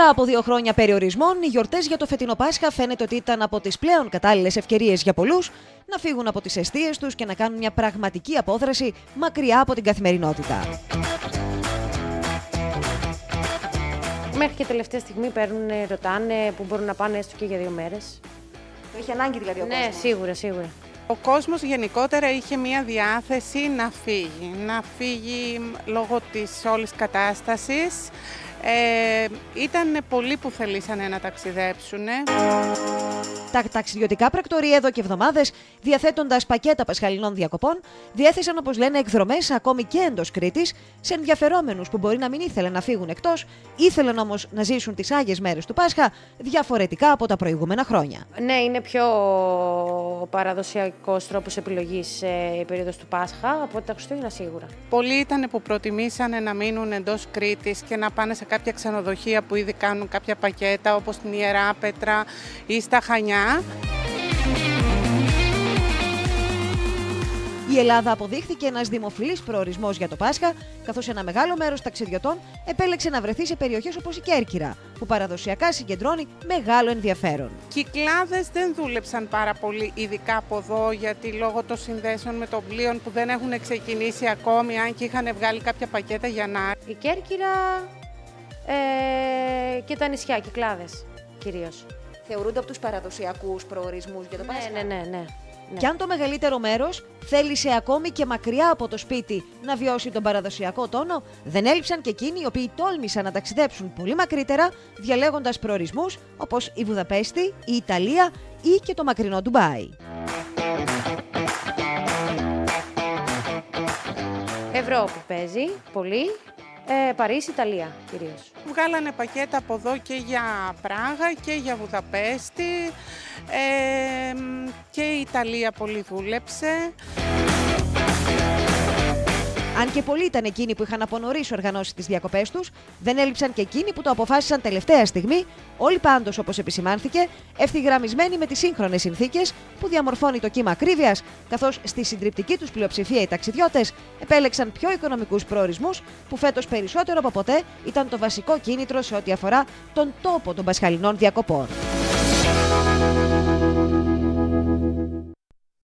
Μετά από δύο χρόνια περιορισμών, οι γιορτές για το φετινό Πάσχα φαίνεται ότι ήταν από τις πλέον κατάλληλες ευκαιρίες για πολλούς να φύγουν από τις αιστείες τους και να κάνουν μια πραγματική απόδραση μακριά από την καθημερινότητα. Μέχρι και τελευταία στιγμή παίρνουν, ρωτάνε που μπορούν να πάνε έστω και για δύο μέρες. Το είχε ανάγκη δηλαδή ο Ναι, κόσμος. σίγουρα, σίγουρα. Ο κόσμος γενικότερα είχε μία διάθεση να φύγει, να φύγει λόγω της όλης κατάστασης. Ε, ήταν πολλοί που θελήσανε να ταξιδέψουν. Τα ταξιδιωτικά πρακτορεία εδώ και εβδομάδες, διαθέτοντας πακέτα πασχαλινών διακοπών, διέθεσαν όπως λένε εκδρομές ακόμη και εντός Κρήτης σε ενδιαφερόμενους που μπορεί να μην ήθελαν να φύγουν εκτός, ήθελαν όμως να ζήσουν τις άγιες μέρες του Πάσχα διαφορετικά από τα προηγούμενα χρόνια. Ναι, είναι πιο παραδοσιακός τρόπος επιλογής η περίοδος του Πάσχα από τα Χριστούγεννα σίγουρα. Πολλοί ήταν που προτιμήσανε να μείνουν εντός Κρήτης και να πάνε σε κάποια ξενοδοχεία που ήδη κάνουν κάποια πακέτα όπως στην Ιερά Πέτρα ή στα Χανιά. Η Ελλάδα αποδείχθηκε ένας δημοφιλής προορισμός για το Πάσχα, καθώς ένα μεγάλο μέρος ταξιδιωτών επέλεξε να βρεθεί σε περιοχές όπως η Κέρκυρα, που παραδοσιακά συγκεντρώνει μεγάλο ενδιαφέρον. Κυκλάδες δεν δούλεψαν πάρα πολύ, ειδικά από εδώ, γιατί λόγω των συνδέσεων με τον πλοίον που δεν έχουν ξεκινήσει ακόμη, αν και είχαν βγάλει κάποια πακέτα για να Η Κέρκυρα ε, και τα νησιά, Κυκλάδες κυρίως. Θεωρούνται από τους παραδοσιακούς προορισμούς για το Ναι, ναι, ναι, ναι. ναι. Και αν το μεγαλύτερο μέρος θέλησε ακόμη και μακριά από το σπίτι να βιώσει τον παραδοσιακό τόνο, δεν έλειψαν και εκείνοι οι οποίοι τόλμησαν να ταξιδέψουν πολύ μακρύτερα, διαλέγοντας προορισμούς όπως η Βουδαπέστη, η Ιταλία ή και το μακρινό Ντουμπάι. Ευρώπη παίζει πολύ. Ε, Παρίσι, Ιταλία κυρίως. βγάλανε πακέτα από εδώ και για Πράγα και για Βουδαπέστη ε, μ, και η Ιταλία πολύ δούλεψε. Αν και πολλοί ήταν εκείνοι που είχαν από νωρίς οργανώσει τις διακοπές τους, δεν έλειψαν και εκείνοι που το αποφάσισαν τελευταία στιγμή, όλοι πάντως όπως επισημάνθηκε, ευθυγραμμισμένοι με τις σύγχρονες συνθήκες που διαμορφώνει το κύμα ακρίβειας, καθώς στη συντριπτική τους πλειοψηφία οι ταξιδιώτες επέλεξαν πιο οικονομικούς προορισμούς, που φέτος περισσότερο από ποτέ ήταν το βασικό κίνητρο σε ό,τι αφορά τον τόπο των πασχαλινών διακοπών.